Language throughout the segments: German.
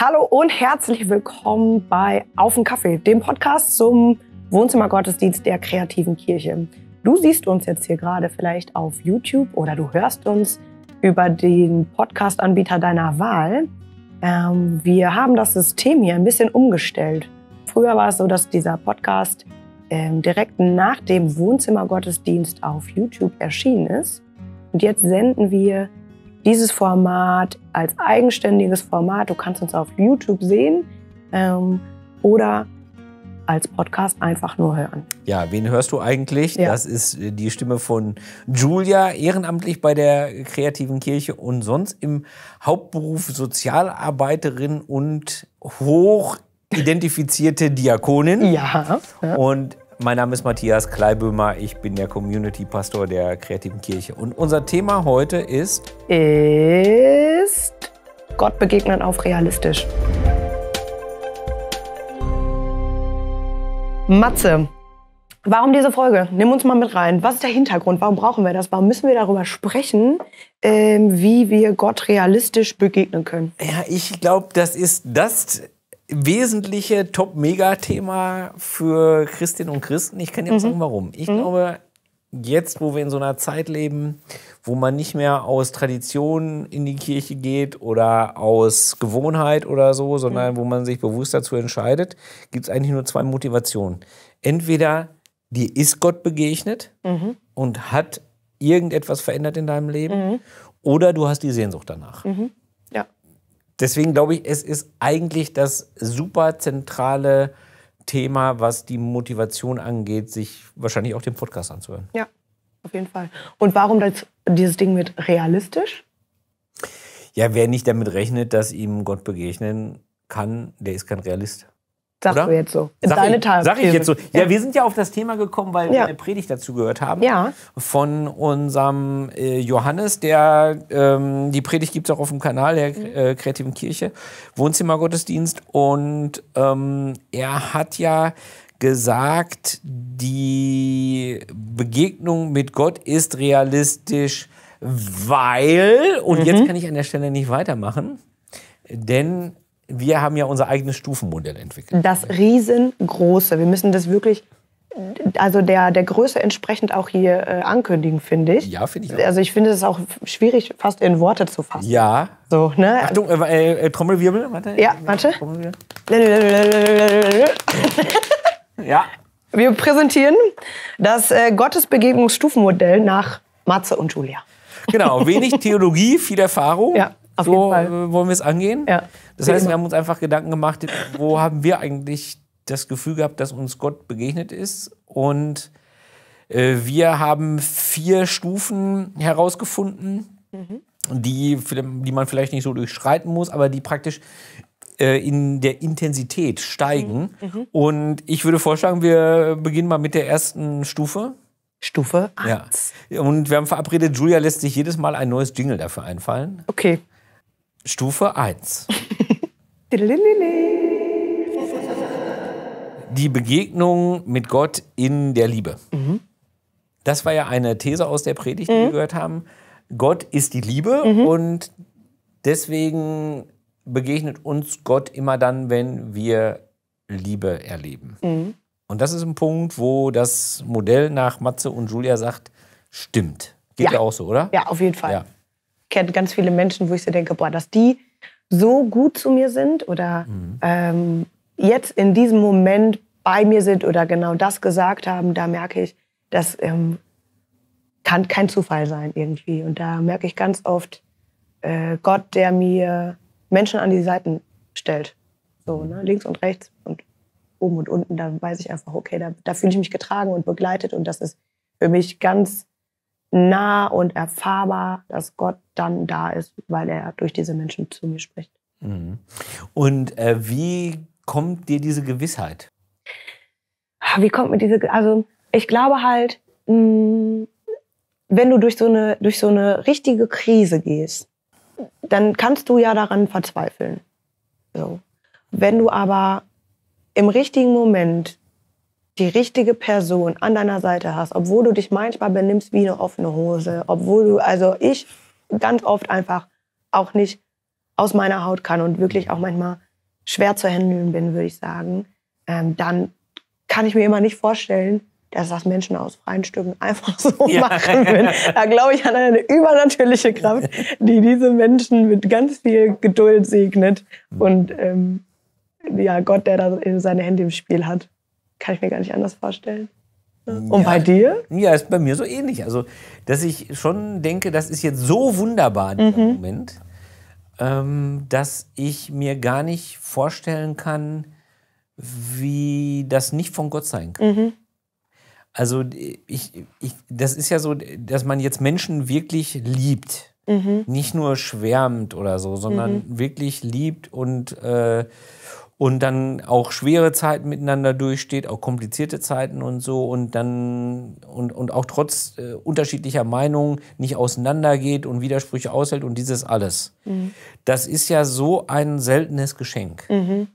Hallo und herzlich willkommen bei Auf den Kaffee, dem Podcast zum Wohnzimmergottesdienst der kreativen Kirche. Du siehst uns jetzt hier gerade vielleicht auf YouTube oder du hörst uns über den Podcast-Anbieter deiner Wahl. Ähm, wir haben das System hier ein bisschen umgestellt. Früher war es so, dass dieser Podcast ähm, direkt nach dem Wohnzimmergottesdienst auf YouTube erschienen ist. Und jetzt senden wir dieses Format als eigenständiges Format. Du kannst uns auf YouTube sehen ähm, oder als Podcast einfach nur hören. Ja, wen hörst du eigentlich? Ja. Das ist äh, die Stimme von Julia, ehrenamtlich bei der kreativen Kirche und sonst im Hauptberuf Sozialarbeiterin und hoch identifizierte Diakonin. Ja. ja. Und mein Name ist Matthias Kleibömer, ich bin der Community Pastor der kreativen Kirche. Und unser Thema heute ist Ist Gott begegnen auf realistisch. Matze, warum diese Folge? Nimm uns mal mit rein. Was ist der Hintergrund? Warum brauchen wir das? Warum müssen wir darüber sprechen, ähm, wie wir Gott realistisch begegnen können? Ja, ich glaube, das ist das wesentliche Top-Mega-Thema für Christinnen und Christen. Ich kann dir auch sagen, warum. Ich glaube, jetzt, wo wir in so einer Zeit leben, wo man nicht mehr aus Tradition in die Kirche geht oder aus Gewohnheit oder so, sondern wo man sich bewusst dazu entscheidet, gibt es eigentlich nur zwei Motivationen. Entweder dir ist Gott begegnet und hat irgendetwas verändert in deinem Leben, oder du hast die Sehnsucht danach. Ja. Deswegen glaube ich, es ist eigentlich das super zentrale Thema, was die Motivation angeht, sich wahrscheinlich auch den Podcast anzuhören. Ja, auf jeden Fall. Und warum das, dieses Ding mit realistisch? Ja, wer nicht damit rechnet, dass ihm Gott begegnen kann, der ist kein Realist. Sagst Oder? du jetzt so. Sag Deine ich, Tage. sag ich jetzt so. Ja. wir sind ja auf das Thema gekommen, weil wir Ja. eine Predigt dazu gehört haben. Ja. Von unserem äh, Johannes, der ähm, die Predigt gibt es auch auf dem Kanal der Mhm. äh, Kreativen Kirche, Wohnzimmergottesdienst. Und ähm, er hat ja gesagt, die Begegnung mit Gott ist realistisch, weil, und Mhm. jetzt kann ich an der Stelle nicht weitermachen, denn wir haben ja unser eigenes Stufenmodell entwickelt. Das riesengroße. Wir müssen das wirklich, also der, der Größe entsprechend auch hier äh, ankündigen, finde ich. Ja, finde ich auch. Also ich finde es auch schwierig, fast in Worte zu fassen. Ja. So, ne? Achtung, äh, äh, äh, Trommelwirbel, warte. Ja, warte. Trommelwirbel. Wir Ja. präsentieren das äh, Gottesbegegnungsstufenmodell nach Matze und Julia. Genau, wenig Theologie, viel Erfahrung. Ja, auf so jeden Fall. äh, wollen wir es angehen. Ja, Das heißt, immer. wir haben uns einfach Gedanken gemacht, wo haben wir eigentlich das Gefühl gehabt, dass uns Gott begegnet ist. Und äh, wir haben vier Stufen herausgefunden, Mhm. die, die man vielleicht nicht so durchschreiten muss, aber die praktisch äh, in der Intensität steigen. Mhm. Und ich würde vorschlagen, wir beginnen mal mit der ersten Stufe. Stufe Ja. 1. Und wir haben verabredet, Julia lässt sich jedes Mal ein neues Jingle dafür einfallen. Okay. Stufe 1. Dililili. Die Begegnung mit Gott in der Liebe. Das war ja eine These aus der Predigt, die wir gehört haben. Gott ist die Liebe und deswegen begegnet uns Gott immer dann, wenn wir Liebe erleben. Und das ist ein Punkt, wo das Modell nach Matze und Julia sagt, stimmt. Geht Ja. ja auch so, oder? Ja, auf jeden Fall. Ja. Ich kenne ganz viele Menschen, wo ich so denke, boah, dass die so gut zu mir sind oder Mhm. ähm, jetzt in diesem Moment bei mir sind oder genau das gesagt haben, da merke ich, das ähm, kann kein Zufall sein irgendwie. Und da merke ich ganz oft äh, Gott, der mir Menschen an die Seiten stellt. So, ne? links und rechts und oben und unten. Da weiß ich einfach, okay, da, da fühle ich mich getragen und begleitet. Und das ist für mich ganz nah und erfahrbar, dass Gott dann da ist, weil er durch diese Menschen zu mir spricht. Und äh, wie kommt dir diese Gewissheit? Ah, Wie kommt mir diese, also ich glaube halt, mh, wenn du durch so eine, durch so eine richtige Krise gehst, dann kannst du ja daran verzweifeln. So. Wenn du aber im richtigen Moment die richtige Person an deiner Seite hast, obwohl du dich manchmal benimmst wie eine offene Hose, obwohl du, also ich ganz oft einfach auch nicht aus meiner Haut kann und wirklich auch manchmal schwer zu handeln bin, würde ich sagen, ähm, dann kann ich mir immer nicht vorstellen, dass das Menschen aus freien Stücken einfach so ja. machen würden. Da glaube ich an eine übernatürliche Kraft, die diese Menschen mit ganz viel Geduld segnet. Und ähm, ja, Gott, der da seine Hände im Spiel hat, kann ich mir gar nicht anders vorstellen. Und ja. bei dir? Ja, ist bei mir so ähnlich. Also, dass ich schon denke, das ist jetzt so wunderbar, dieser mhm. Moment, ähm, dass ich mir gar nicht vorstellen kann, wie das nicht von Gott sein kann. Mhm. Also ich, ich, das ist ja so, dass man jetzt Menschen wirklich liebt. Mhm. Nicht nur schwärmt oder so, sondern mhm. wirklich liebt und, äh, und dann auch schwere Zeiten miteinander durchsteht, auch komplizierte Zeiten und so und dann und, und auch trotz äh, unterschiedlicher Meinungen nicht auseinandergeht und Widersprüche aushält und dieses alles. Mhm. Das ist ja so ein seltenes Geschenk. Mhm.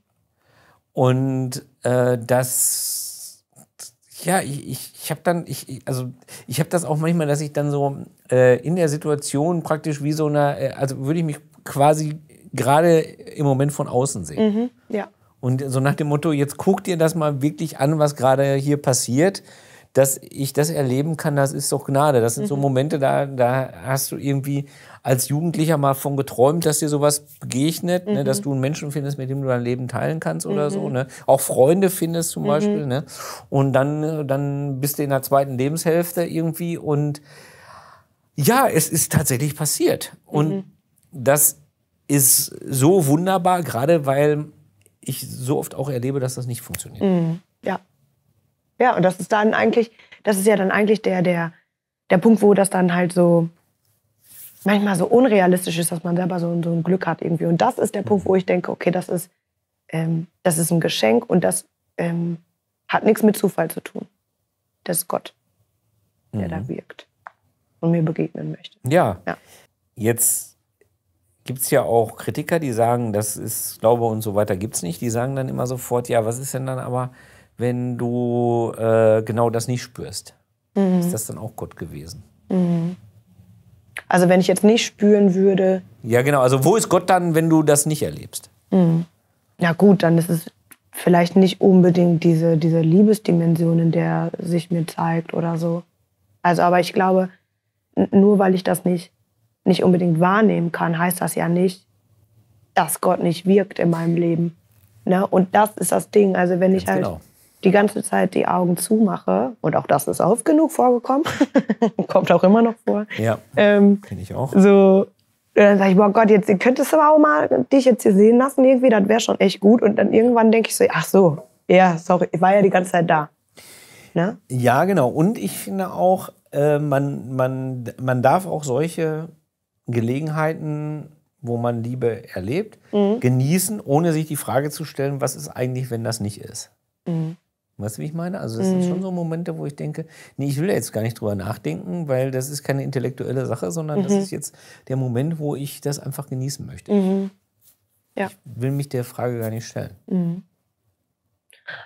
Und äh, das ja, ich, ich, ich habe dann, ich, also ich habe das auch manchmal, dass ich dann so äh, in der Situation praktisch wie so eine, äh, also würde ich mich quasi gerade im Moment von außen sehen. Mhm, ja. Und so nach dem Motto, jetzt guck dir das mal wirklich an, was gerade hier passiert dass ich das erleben kann, das ist doch Gnade. Das sind so mhm. Momente, da, da hast du irgendwie als Jugendlicher mal von geträumt, dass dir sowas begegnet, mhm. ne, dass mhm. du einen Menschen findest, mit dem du dein Leben teilen kannst oder mhm. so. Ne? Auch Freunde findest zum mhm. Beispiel. Ne? Und dann, dann bist du in der zweiten Lebenshälfte irgendwie und ja, es ist tatsächlich passiert. Und mhm. das ist so wunderbar, gerade weil ich so oft auch erlebe, dass das nicht funktioniert. Ja. Ja, und das ist dann eigentlich, das ist ja dann eigentlich der, der, der Punkt, wo das dann halt so manchmal so unrealistisch ist, dass man selber so, so ein Glück hat irgendwie. Und das ist der Punkt, wo ich denke, okay, das ist, ähm, das ist ein Geschenk und das ähm, hat nichts mit Zufall zu tun. Das ist Gott, der mhm. da wirkt und mir begegnen möchte. Ja. ja. Jetzt gibt es ja auch Kritiker, die sagen, das ist Glaube und so weiter gibt es nicht. Die sagen dann immer sofort, ja, was ist denn dann aber wenn du äh, genau das nicht spürst? Mhm. Ist das dann auch Gott gewesen? Mhm. Also wenn ich jetzt nicht spüren würde. Ja, genau. Also wo ist Gott dann, wenn du das nicht erlebst? Mhm. Ja gut, dann ist es vielleicht nicht unbedingt diese, diese Liebesdimension, in der sich mir zeigt oder so. Also aber ich glaube, nur weil ich das nicht, nicht unbedingt wahrnehmen kann, heißt das ja nicht, dass Gott nicht wirkt in meinem Leben. Ne? Und das ist das Ding. Also wenn Ganz ich halt genau die ganze Zeit die Augen zumache, und auch das ist oft genug vorgekommen, kommt auch immer noch vor. Ja, ähm, kenne ich auch. So, dann sage ich, boah Gott, jetzt könntest du aber auch mal dich jetzt hier sehen lassen irgendwie, das wäre schon echt gut. Und dann irgendwann denke ich so, ach so, ja, sorry, ich war ja die ganze Zeit da. Ne? Ja, genau. Und ich finde auch, äh, man, man, man darf auch solche Gelegenheiten, wo man Liebe erlebt, mhm. genießen, ohne sich die Frage zu stellen, was ist eigentlich, wenn das nicht ist. Mhm. Weißt du, wie ich meine? Also das mhm. sind schon so Momente, wo ich denke, nee, ich will jetzt gar nicht drüber nachdenken, weil das ist keine intellektuelle Sache, sondern mhm. das ist jetzt der Moment, wo ich das einfach genießen möchte. Mhm. Ja. Ich will mich der Frage gar nicht stellen. Mhm.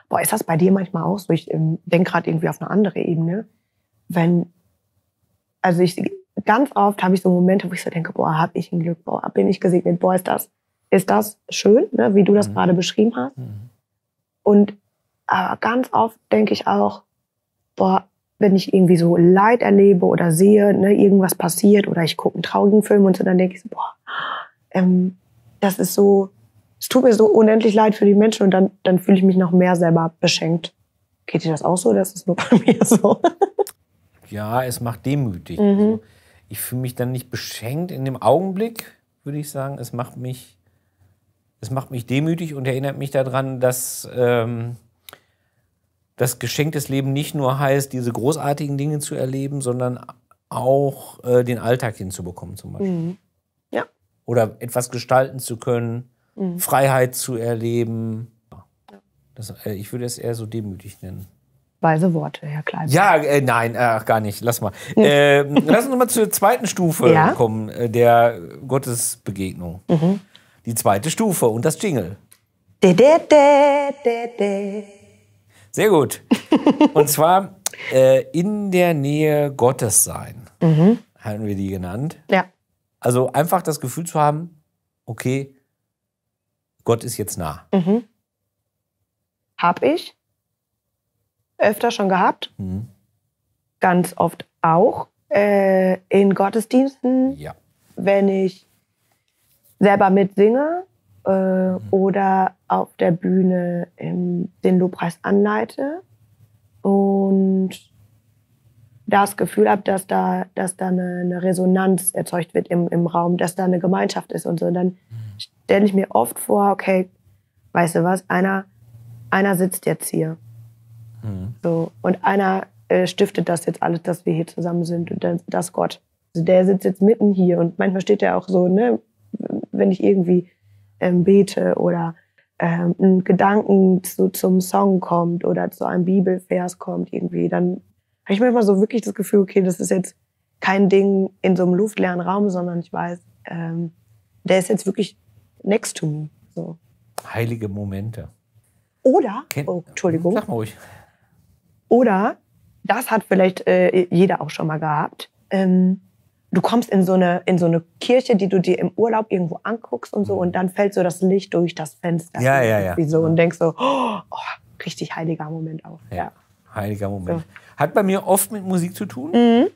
Boah, ist das bei dir manchmal auch so? Ich ähm, denke gerade irgendwie auf eine andere Ebene. Wenn, also ich, ganz oft habe ich so Momente, wo ich so denke, boah, habe ich ein Glück, boah, bin ich gesegnet, boah, ist das, ist das schön, ne, wie du das mhm. gerade beschrieben hast. Mhm. Und aber ganz oft denke ich auch, boah, wenn ich irgendwie so Leid erlebe oder sehe, ne, irgendwas passiert oder ich gucke einen traurigen Film und so, dann denke ich so, boah, ähm, das ist so, es tut mir so unendlich leid für die Menschen und dann, dann fühle ich mich noch mehr selber beschenkt. Geht dir das auch so? Das ist nur bei mir so. ja, es macht demütig. Mhm. Also ich fühle mich dann nicht beschenkt in dem Augenblick, würde ich sagen. Es macht mich, es macht mich demütig und erinnert mich daran, dass ähm, das geschenktes Leben nicht nur heißt, diese großartigen Dinge zu erleben, sondern auch äh, den Alltag hinzubekommen zum Beispiel. Mhm. Ja. Oder etwas gestalten zu können, mhm. Freiheit zu erleben. Das, äh, ich würde es eher so demütig nennen. Weise Worte, Herr Klein. Ja, äh, nein, ach, gar nicht. Lass mal. äh, lass uns mal zur zweiten Stufe ja? kommen, äh, der Gottesbegegnung. Mhm. Die zweite Stufe und das Jingle. De, de, de, de, de. Sehr gut. Und zwar äh, in der Nähe Gottes sein, mhm. haben wir die genannt. Ja. Also einfach das Gefühl zu haben, okay, Gott ist jetzt nah. Mhm. Hab ich. Öfter schon gehabt. Mhm. Ganz oft auch. Äh, in Gottesdiensten, Ja. wenn ich selber mitsinge äh, Mhm. oder auf der Bühne im, den Lobpreis anleite und das Gefühl habe, dass da, dass da eine, eine Resonanz erzeugt wird im, im Raum, dass da eine Gemeinschaft ist und so. Und dann stelle ich mir oft vor, okay, weißt du was, einer, einer sitzt jetzt hier. Mhm. So, und einer äh, stiftet das jetzt alles, dass wir hier zusammen sind und dann, das Gott. Also der sitzt jetzt mitten hier und manchmal steht er auch so, ne, wenn ich irgendwie ähm, bete oder ähm, ein Gedanken zu, zum Song kommt oder zu einem Bibelvers kommt irgendwie, dann habe ich manchmal so wirklich das Gefühl, okay, das ist jetzt kein Ding in so einem luftleeren Raum, sondern ich weiß, ähm, der ist jetzt wirklich next to me. So. Heilige Momente. Oder, Kennt- oh, Entschuldigung, Sag mal ruhig. Oder, das hat vielleicht äh, jeder auch schon mal gehabt, ähm, du kommst in so, eine, in so eine Kirche, die du dir im Urlaub irgendwo anguckst und so, und dann fällt so das Licht durch das Fenster. Mhm. Ja, ja, ja. So, und denkst so, oh, oh, richtig heiliger Moment auch. Ja. Heiliger Moment. Hat bei mir oft mit Musik zu tun. Mhm.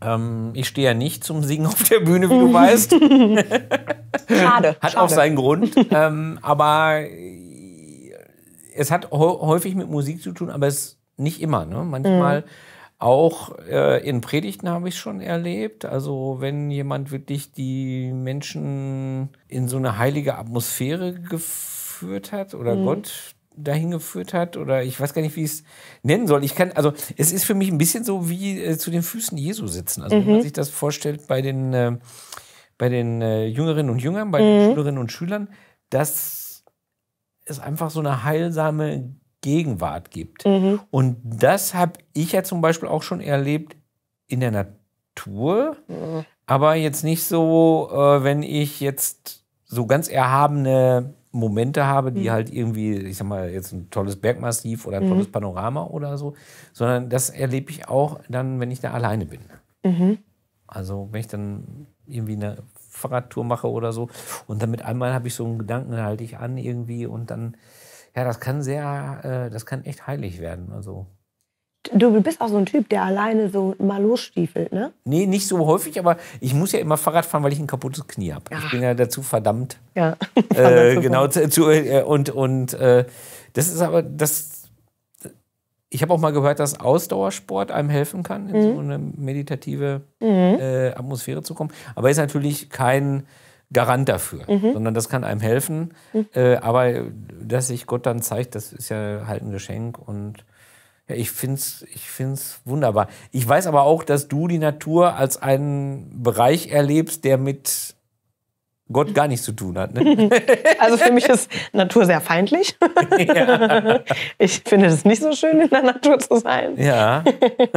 Ähm, ich stehe ja nicht zum Singen auf der Bühne, wie du weißt. Schade. Hat schade. auch seinen Grund. ähm, aber es hat hä- häufig mit Musik zu tun, aber es nicht immer. Ne? Manchmal auch äh, in Predigten habe ich schon erlebt. Also wenn jemand wirklich die Menschen in so eine heilige Atmosphäre geführt hat oder Gott dahin geführt hat oder ich weiß gar nicht, wie ich es nennen soll. Ich kann, also es ist für mich ein bisschen so wie äh, zu den Füßen Jesu sitzen. Also wenn man sich das vorstellt bei den äh, bei den äh, Jüngerinnen und Jüngern, bei den Schülerinnen und Schülern, dass es einfach so eine heilsame Gegenwart gibt. Mhm. Und das habe ich ja zum Beispiel auch schon erlebt in der Natur, aber jetzt nicht so, äh, wenn ich jetzt so ganz erhabene Momente habe, die halt irgendwie, ich sag mal, jetzt ein tolles Bergmassiv oder ein tolles Panorama oder so, sondern das erlebe ich auch dann, wenn ich da alleine bin. Mhm. Also wenn ich dann irgendwie eine Fahrradtour mache oder so und dann mit einmal habe ich so einen Gedanken, halte ich an irgendwie und dann, ja, das kann sehr, äh, das kann echt heilig werden. Also Du bist auch so ein Typ, der alleine so mal losstiefelt, ne? nee, nicht so häufig, aber ich muss ja immer Fahrrad fahren, weil ich ein kaputtes Knie habe. Ich bin ja dazu verdammt. Ja. Äh, genau, zu, zu, äh, und, und äh, das ist aber, das, ich habe auch mal gehört, dass Ausdauersport einem helfen kann, in so eine meditative äh, Atmosphäre zu kommen. Aber ist natürlich kein Garant dafür, sondern das kann einem helfen. Äh, aber dass sich Gott dann zeigt, das ist ja halt ein Geschenk und ja, ich finde es ich find's wunderbar. Ich weiß aber auch, dass du die Natur als einen Bereich erlebst, der mit Gott gar nichts zu tun hat. Ne? Also für mich ist Natur sehr feindlich. Ich finde es nicht so schön, in der Natur zu sein. Ja.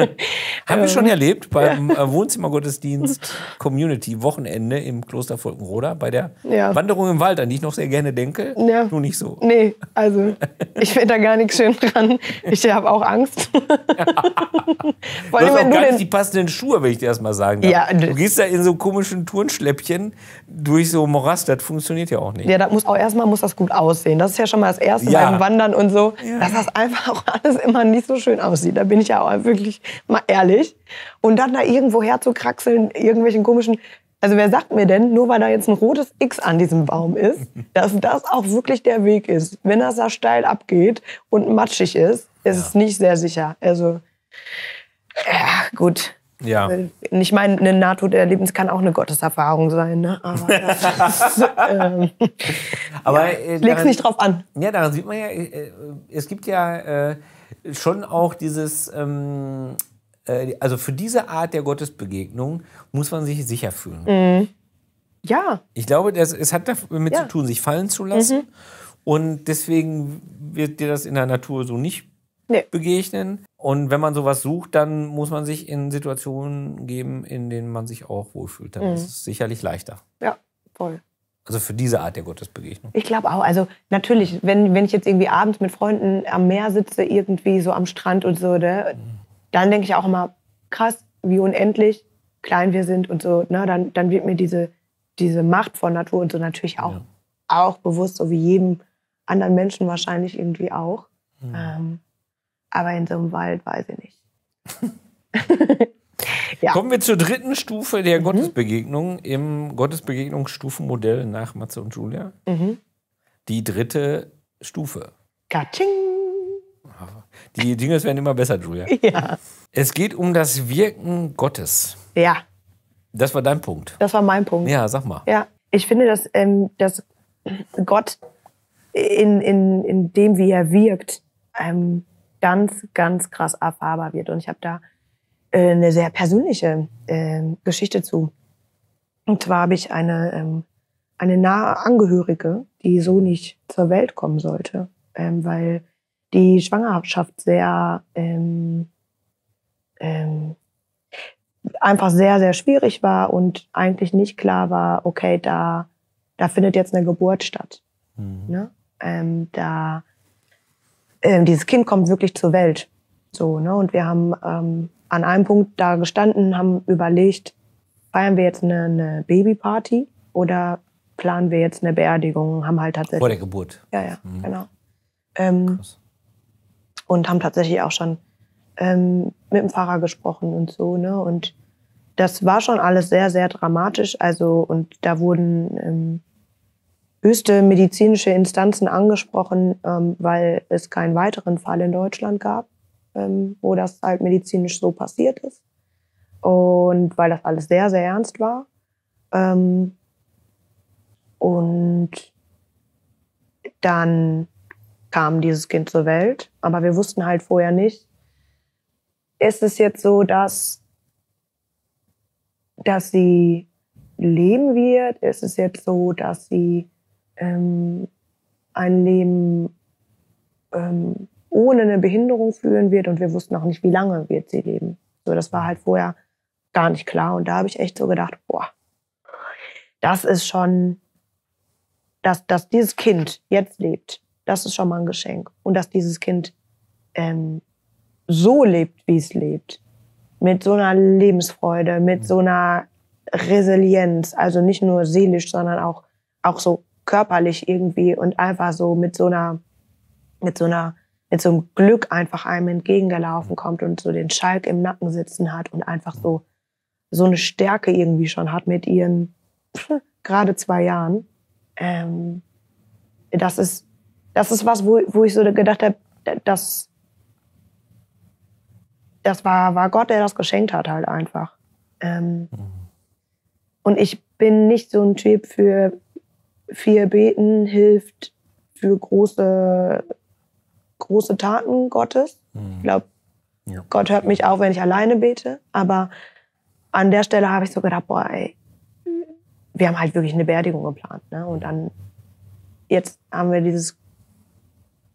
Haben wir schon erlebt beim äh, Wohnzimmergottesdienst Community Wochenende im Kloster Volkenroda bei der Ja. Wanderung im Wald, an die ich noch sehr gerne denke. Ja. Nur nicht so. Nee, also ich finde da gar nichts schön dran. Ich habe auch Angst. Vor Du allem, hast auch wenn du gar nicht die passenden Schuhe, wenn ich dir das mal sagen darf. Ja, du gehst da in so komischen Turnschläppchen durch so Morast, das funktioniert ja auch nicht. Ja, das muss auch erstmal muss das gut aussehen. Das ist ja schon mal das Erste Ja. beim Wandern und so, Ja. dass das einfach auch alles immer nicht so schön aussieht. Da bin ich ja auch wirklich mal ehrlich. Und dann da irgendwo herzukraxeln, irgendwelchen komischen. Also wer sagt mir denn, nur weil da jetzt ein rotes X an diesem Baum ist, dass das auch wirklich der Weg ist? Wenn das da steil abgeht und matschig ist, ist es nicht sehr sicher. Also, ja, gut. Ja. Ich meine, eine Nahtoderlebnis kann auch eine Gotteserfahrung sein, ne? Aber ähm, Aber äh, leg's nicht drauf an. Ja, daran sieht man ja, äh, es gibt ja äh, schon auch dieses, ähm, äh, also für diese Art der Gottesbegegnung muss man sich sicher fühlen. Ja, Ich glaube, das, es hat damit Ja. Mhm. zu tun, sich fallen zu lassen. Und deswegen wird dir das in der Natur so nicht Nee. begegnen. Und wenn man sowas sucht, dann muss man sich in Situationen geben, in denen man sich auch wohlfühlt. Dann Mhm. ist es sicherlich leichter. ja, voll. Also für diese Art der Gottesbegegnung. Ich glaube auch. Also natürlich, wenn, wenn ich jetzt irgendwie abends mit Freunden am Meer sitze, irgendwie so am Strand und so, ne, dann denke ich auch immer, krass, wie unendlich klein wir sind und so. Ne, dann, dann wird mir diese, diese Macht von Natur und so natürlich auch Ja. auch bewusst, so wie jedem anderen Menschen wahrscheinlich irgendwie auch. Mhm. Ähm, aber in so einem Wald weiß ich nicht. ja. Kommen wir zur dritten Stufe der mhm. Gottesbegegnung im Gottesbegegnungsstufenmodell nach Matze und Julia. Mhm. Die dritte Stufe. Katsching! Die Dinge werden immer besser, Julia. Ja. Es geht um das Wirken Gottes. Ja. Das war dein Punkt. Das war mein Punkt. Ja, sag mal. Ja, ich finde, dass, ähm, dass Gott in, in, in dem, wie er wirkt, ähm, ganz, ganz krass erfahrbar wird. Und ich habe da äh, eine sehr persönliche äh, Geschichte zu. Und zwar habe ich eine, ähm, eine nahe Angehörige, die so nicht zur Welt kommen sollte, ähm, weil die Schwangerschaft sehr ähm, ähm, einfach sehr, sehr schwierig war und eigentlich nicht klar war, okay, da, da findet jetzt eine Geburt statt. Mhm. Ne? Ähm, da, ähm, dieses Kind kommt wirklich zur Welt. So, ne? Und wir haben ähm, an einem Punkt da gestanden, haben überlegt, feiern wir jetzt eine, eine Babyparty oder planen wir jetzt eine Beerdigung? Haben halt tatsächlich. Vor der Geburt. Ja, ja, mhm. genau. Ähm, und haben tatsächlich auch schon ähm, mit dem Pfarrer gesprochen und so, ne? Und das war schon alles sehr, sehr dramatisch. Also, und da wurden ähm, höchste medizinische Instanzen angesprochen, ähm, weil es keinen weiteren Fall in Deutschland gab, ähm, wo das halt medizinisch so passiert ist. Und weil das alles sehr, sehr ernst war. Ähm, und dann kam dieses Kind zur Welt, aber wir wussten halt vorher nicht, ist es jetzt so, dass, dass sie leben wird? Ist es jetzt so, dass sie ähm, ein Leben ähm, ohne eine Behinderung führen wird? Und wir wussten auch nicht, wie lange wird sie leben. So, das war halt vorher gar nicht klar. Und da habe ich echt so gedacht, boah, das ist schon, dass, dass dieses Kind jetzt lebt, das ist schon mal ein Geschenk. Und dass dieses Kind ähm, so lebt, wie es lebt. Mit so einer Lebensfreude, mit so einer Resilienz, also nicht nur seelisch, sondern auch, auch so körperlich irgendwie und einfach so mit so einer, mit so einer, mit so einem Glück einfach einem entgegengelaufen kommt und so den Schalk im Nacken sitzen hat und einfach so, so eine Stärke irgendwie schon hat mit ihren gerade zwei Jahren. Ähm, das ist, das ist was, wo, wo ich so gedacht habe, das, das war, war Gott, der das geschenkt hat, halt einfach. Ähm, mhm. Und ich bin nicht so ein Typ für viel Beten hilft für große, große Taten Gottes. Mhm. Ich glaube, ja. Gott hört mich auch, wenn ich alleine bete. Aber an der Stelle habe ich so gedacht, boah, ey, wir haben halt wirklich eine Beerdigung geplant. Ne? Und dann, jetzt haben wir dieses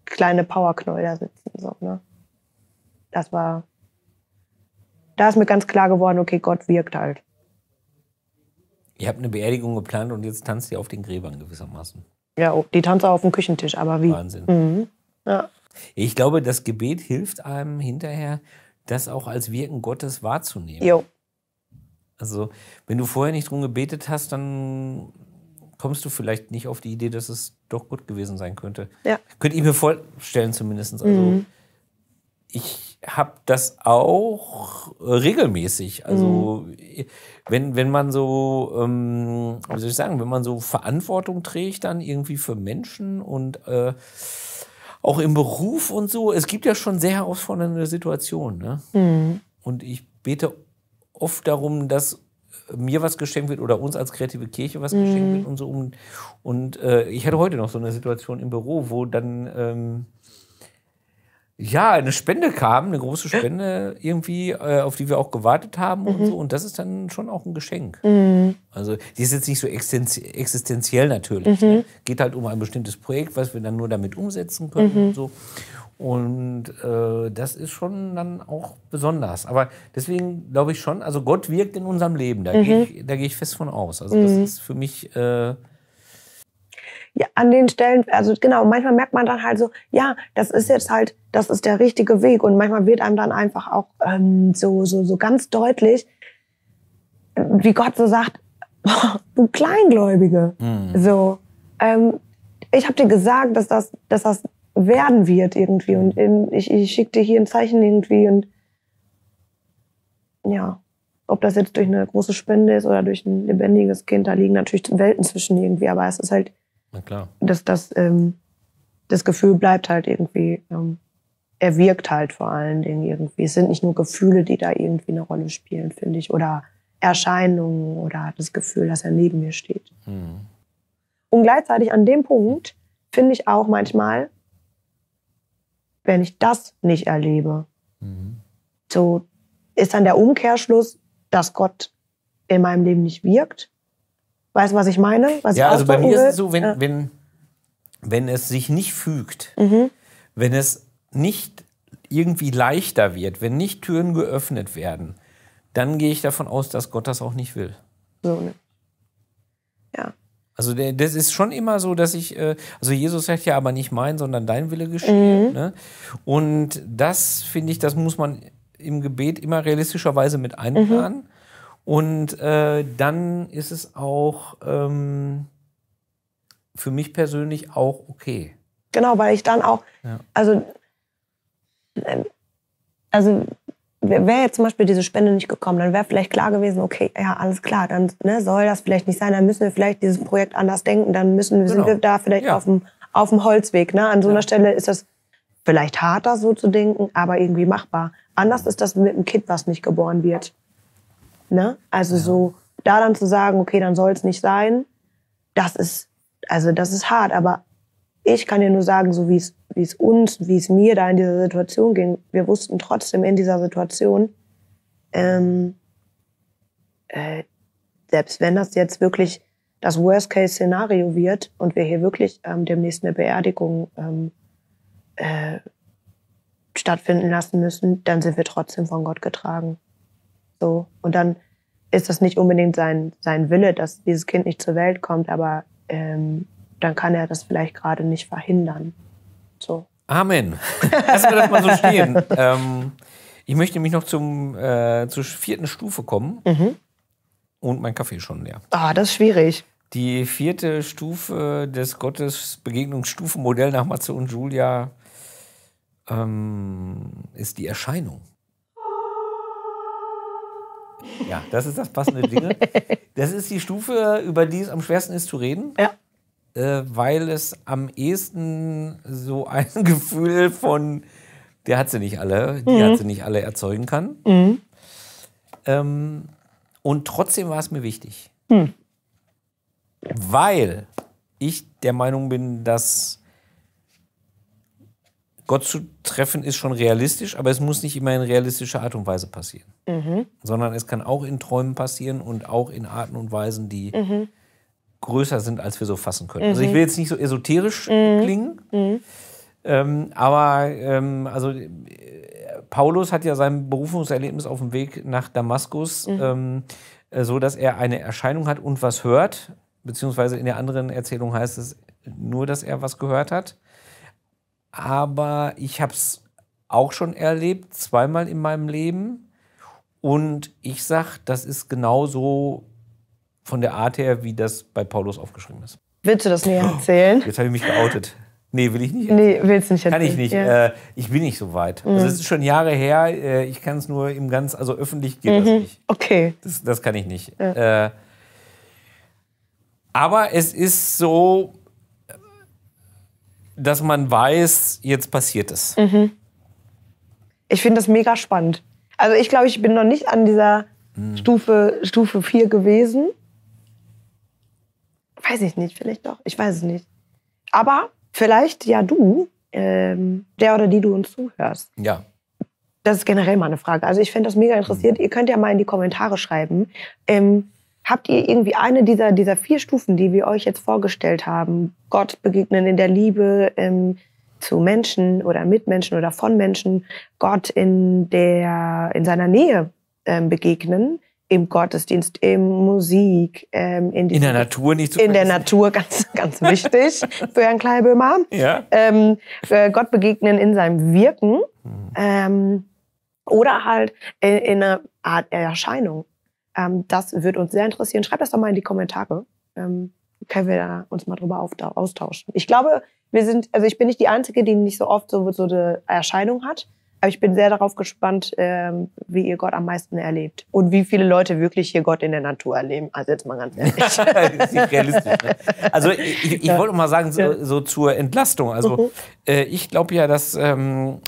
kleine Powerknäuel da sitzen. So, ne? Das war da ist mir ganz klar geworden, okay, Gott wirkt halt. Ihr habt eine Beerdigung geplant und jetzt tanzt ihr auf den Gräbern gewissermaßen. Ja, oh, die tanzt auch auf dem Küchentisch, aber wie? Wahnsinn. Mhm. Ja. Ich glaube, das Gebet hilft einem hinterher, das auch als Wirken Gottes wahrzunehmen. Jo. Also, wenn du vorher nicht drum gebetet hast, dann kommst du vielleicht nicht auf die Idee, dass es doch gut gewesen sein könnte. Ja. Könnte ich mir vorstellen, zumindest. Also, mhm. ich habe das auch regelmäßig. Also mhm. wenn, wenn man so, ähm, wie soll ich sagen, wenn man so Verantwortung trägt dann irgendwie für Menschen und äh, auch im Beruf und so, es gibt ja schon sehr herausfordernde Situationen. Ne? Mhm. Und ich bete oft darum, dass mir was geschenkt wird oder uns als kreative Kirche was mhm. geschenkt wird und so. Und, und äh, ich hatte heute noch so eine Situation im Büro, wo dann ähm, ja, eine Spende kam, eine große Spende irgendwie, äh, auf die wir auch gewartet haben mhm. und so. Und das ist dann schon auch ein Geschenk. Mhm. Also die ist jetzt nicht so existenziell natürlich. Mhm. Ne? Geht halt um ein bestimmtes Projekt, was wir dann nur damit umsetzen können mhm. und so. Und äh, das ist schon dann auch besonders. Aber deswegen glaube ich schon, also Gott wirkt in unserem Leben. Da gehe mhm. ich, geh ich fest von aus. Also das mhm. ist für mich äh, ja, an den Stellen, also genau, manchmal merkt man dann halt so, ja, das ist jetzt halt, das ist der richtige Weg. Und manchmal wird einem dann einfach auch ähm, so, so, so ganz deutlich, wie Gott so sagt, du Kleingläubige. Mhm. So, ähm, ich habe dir gesagt, dass das, dass das werden wird irgendwie. Und in, ich, ich schicke dir hier ein Zeichen irgendwie. Und ja, ob das jetzt durch eine große Spende ist oder durch ein lebendiges Kind, da liegen natürlich Welten zwischen irgendwie. Aber es ist halt, Na klar. dass das, ähm, das Gefühl bleibt halt irgendwie, ähm, er wirkt halt vor allen Dingen irgendwie. Es sind nicht nur Gefühle, die da irgendwie eine Rolle spielen, finde ich. Oder Erscheinungen oder das Gefühl, dass er neben mir steht. Hm. Und gleichzeitig an dem Punkt finde ich auch manchmal, wenn ich das nicht erlebe, Mhm. so ist dann der Umkehrschluss, dass Gott in meinem Leben nicht wirkt. Weißt du, was ich meine? Was Ja, ich also bei mir ist will? es so, wenn, Ja. wenn, wenn es sich nicht fügt, Mhm. wenn es nicht irgendwie leichter wird, wenn nicht Türen geöffnet werden, dann gehe ich davon aus, dass Gott das auch nicht will. So, ne? Ja. Also das ist schon immer so, dass ich, äh, also Jesus sagt ja aber nicht mein, sondern dein Wille geschehe. Ne? Und das finde ich, das muss man im Gebet immer realistischerweise mit einplanen. Und äh, dann ist es auch ähm, für mich persönlich auch okay. Genau, weil ich dann auch, Ja. also, ähm, also wäre jetzt zum Beispiel diese Spende nicht gekommen, dann wäre vielleicht klar gewesen, okay, ja, alles klar, dann ne, soll das vielleicht nicht sein, dann müssen wir vielleicht dieses Projekt anders denken, dann müssen sind Genau. wir da vielleicht Ja. auf dem auf dem Holzweg. Ne? An so einer Stelle ist das vielleicht harter so zu denken, aber irgendwie machbar. Anders ist das mit einem Kind, was nicht geboren wird. Ne? Also so da dann zu sagen, okay, dann soll es nicht sein, das ist also das ist hart, aber ich kann dir nur sagen, so wie es wie es uns, wie es mir da in dieser Situation ging, wir wussten trotzdem in dieser Situation, ähm, äh, selbst wenn das jetzt wirklich das Worst-Case-Szenario wird und wir hier wirklich ähm, demnächst eine Beerdigung ähm, äh, stattfinden lassen müssen, dann sind wir trotzdem von Gott getragen. So. Und dann ist das nicht unbedingt sein, sein Wille, dass dieses Kind nicht zur Welt kommt, aber ähm, dann kann er das vielleicht gerade nicht verhindern. So. Amen. Lassen wir das mal so stehen. ähm, ich möchte nämlich noch zum, äh, zur vierten Stufe kommen. Und mein Kaffee ist schon leer. Ah, das ist schwierig. Die vierte Stufe des Gottesbegegnungsstufenmodell nach Matze und Julia ähm, ist die Erscheinung. Ja, das ist das passende Ding. Das ist die Stufe, über die es am schwersten ist zu reden, Ja. äh, weil es am ehesten so ein Gefühl von, der hat sie nicht alle, die hat sie nicht alle erzeugen kann. Ähm, und trotzdem war es mir wichtig. Weil ich der Meinung bin, dass Gott zu treffen ist schon realistisch, aber es muss nicht immer in realistischer Art und Weise passieren. Sondern es kann auch in Träumen passieren und auch in Arten und Weisen, die größer sind, als wir so fassen können. Also ich will jetzt nicht so esoterisch klingen, ähm, aber ähm, also äh, Paulus hat ja sein Berufungserlebnis auf dem Weg nach Damaskus ähm, äh, so, dass er eine Erscheinung hat und was hört, beziehungsweise in der anderen Erzählung heißt es nur, dass er was gehört hat. Aber ich habe es auch schon erlebt, zweimal in meinem Leben. Und ich sag, das ist genauso von der Art her, wie das bei Paulus aufgeschrieben ist. Willst du das näher erzählen? Jetzt habe ich mich geoutet. Nee, will ich nicht. Nee, willst du nicht erzählen? Kann ich nicht. Ja. Äh, ich bin nicht so weit. Also es ist schon Jahre her. Äh, ich kann es nur im ganz, also öffentlich geht das nicht. Okay. Das, das kann ich nicht. Äh, aber es ist so, dass man weiß, jetzt passiert es. Ich finde das mega spannend. Also ich glaube, ich bin noch nicht an dieser Hm. Stufe, Stufe 4 gewesen. Weiß ich nicht, vielleicht doch. Ich weiß es nicht. Aber vielleicht ja du, ähm, der oder die du uns zuhörst. Ja. Das ist generell mal eine Frage. Also ich fände das mega interessiert. Ihr könnt ja mal in die Kommentare schreiben. Ähm, habt ihr irgendwie eine dieser, dieser vier Stufen, die wir euch jetzt vorgestellt haben, Gott begegnen in der Liebe ähm, zu Menschen oder mit Menschen oder von Menschen, Gott in, der, in seiner Nähe ähm, begegnen, im Gottesdienst, in Musik, ähm, in, In der Natur nicht zu in der. Natur, ganz, ganz wichtig für Herrn Kleibömer Ja. ähm, äh, Gott begegnen in seinem Wirken ähm, oder halt in, in einer Art Erscheinung. Ähm, das würde uns sehr interessieren. Schreibt das doch mal in die Kommentare. Ähm, können wir da uns mal drüber austauschen. Ich glaube, wir sind, also ich bin nicht die Einzige, die nicht so oft so, so eine Erscheinung hat. Aber ich bin sehr darauf gespannt, ähm, wie ihr Gott am meisten erlebt. Und wie viele Leute wirklich hier Gott in der Natur erleben. Also jetzt mal ganz ehrlich. das ist nicht realistisch. Ne? Also ich, ich ja. wollte mal sagen, so, so zur Entlastung. Also mhm. äh, ich glaube ja, dass ähm,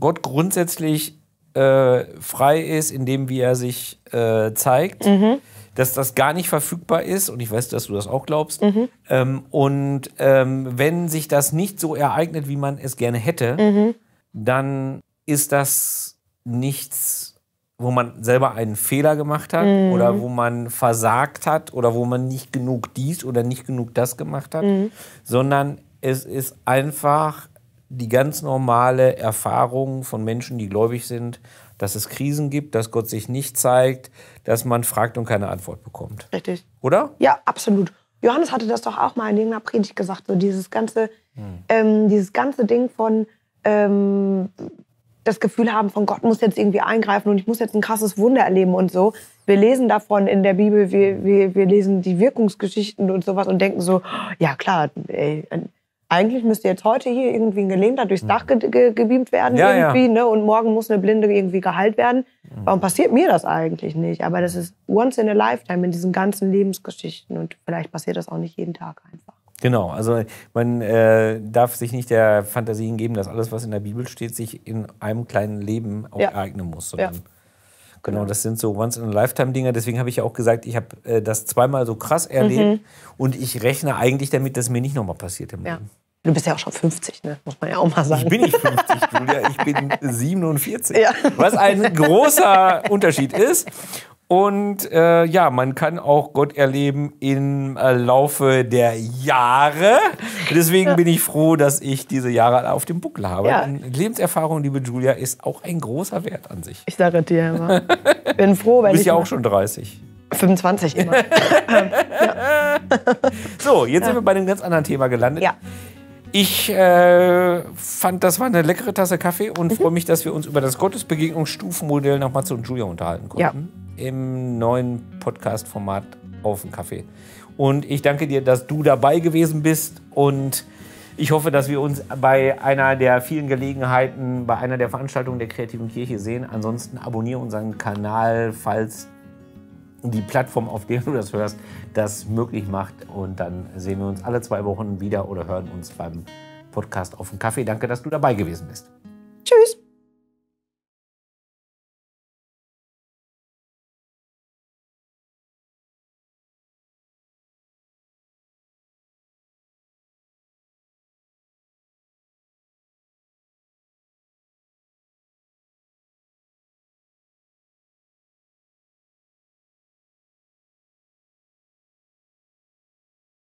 Gott grundsätzlich äh, frei ist, indem wie er sich äh, zeigt. Mhm dass das gar nicht verfügbar ist, und ich weiß, dass du das auch glaubst. Mhm. Ähm, und ähm, wenn sich das nicht so ereignet, wie man es gerne hätte, mhm. dann ist das nichts, wo man selber einen Fehler gemacht hat mhm. oder wo man versagt hat oder wo man nicht genug dies oder nicht genug das gemacht hat, mhm. sondern es ist einfach die ganz normale Erfahrung von Menschen, die gläubig sind, dass es Krisen gibt, dass Gott sich nicht zeigt, dass man fragt und keine Antwort bekommt. Richtig. Oder? Ja, absolut. Johannes hatte das doch auch mal in irgendeiner Predigt gesagt, so dieses ganze, hm. ähm, dieses ganze Ding von ähm, das Gefühl haben, von Gott muss jetzt irgendwie eingreifen und ich muss jetzt ein krasses Wunder erleben und so. Wir lesen davon in der Bibel, wir, wir, wir lesen die Wirkungsgeschichten und sowas und denken so, ja klar, ey, eigentlich müsste jetzt heute hier irgendwie ein Gelähmter durchs Dach ge ge gebeamt werden ja, irgendwie, ja. ne? Und morgen muss eine Blinde irgendwie geheilt werden. Warum passiert mir das eigentlich nicht? Aber das ist once in a lifetime in diesen ganzen Lebensgeschichten und vielleicht passiert das auch nicht jeden Tag einfach. Genau, also man äh, darf sich nicht der Fantasie hingeben, dass alles, was in der Bibel steht, sich in einem kleinen Leben auch ja. ereignen muss. Sondern ja. Genau, das sind so Once-in-a-Lifetime-Dinger. Deswegen habe ich ja auch gesagt, ich habe äh, das zweimal so krass erlebt mhm. und ich rechne eigentlich damit, dass mir nicht nochmal passiert im ja. Leben. Du bist ja auch schon 50, ne? muss man ja auch mal sagen. Ich bin nicht 50, Julia, ich bin 47. Ja. Was ein großer Unterschied ist. Und äh, ja, man kann auch Gott erleben im äh, Laufe der Jahre. Deswegen ja. bin ich froh, dass ich diese Jahre auf dem Buckel habe. Ja. Lebenserfahrung, liebe Julia, ist auch ein großer Wert an sich. Ich sage dir immer. bin froh, wenn du bist ich ja auch schon 30. 25 immer. ja. So, jetzt sind wir bei einem ganz anderen Thema gelandet. Ja. Ich äh, fand, das war eine leckere Tasse Kaffee und mhm. freue mich, dass wir uns über das Gottesbegegnungsstufenmodell noch Matze und Julia unterhalten konnten. Ja. Im neuen Podcast-Format auf den Kaffee. Und ich danke dir, dass du dabei gewesen bist und ich hoffe, dass wir uns bei einer der vielen Gelegenheiten, bei einer der Veranstaltungen der Kreativen Kirche sehen. Ansonsten abonniere unseren Kanal, falls die Plattform, auf der du das hörst, das möglich macht. Und dann sehen wir uns alle zwei Wochen wieder oder hören uns beim Podcast auf dem Kaffee. Danke, dass du dabei gewesen bist.